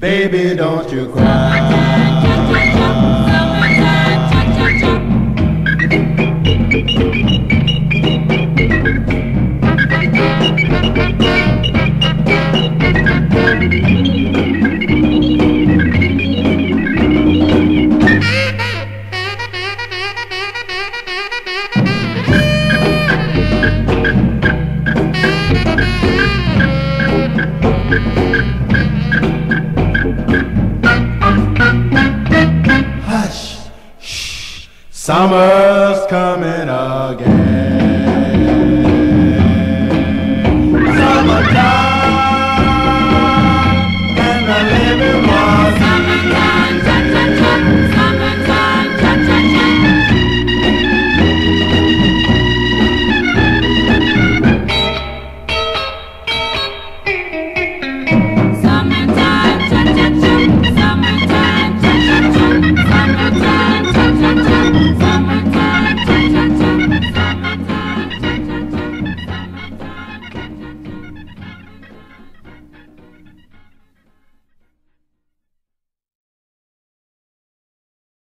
Baby, don't you cry. Summer's coming again.